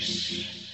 peace.